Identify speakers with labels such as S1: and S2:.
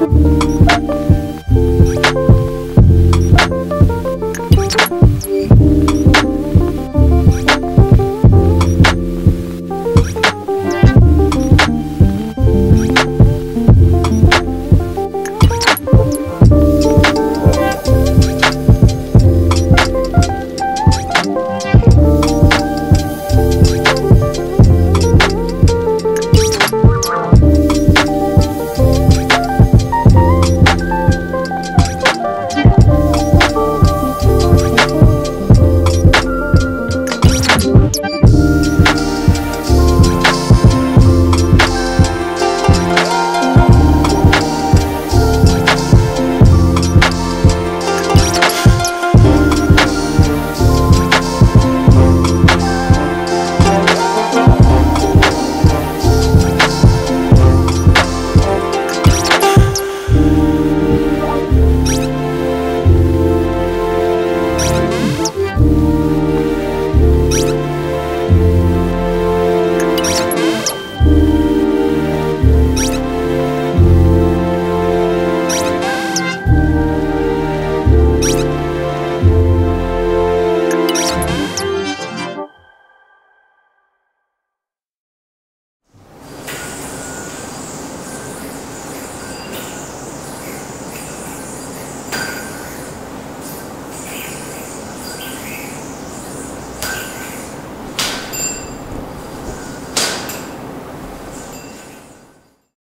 S1: Música